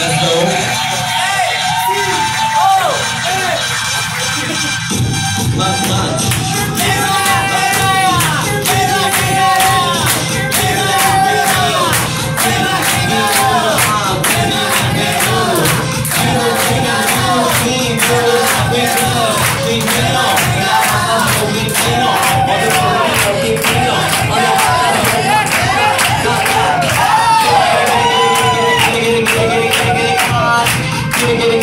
Let's go. Lunch, lunch. Thank you.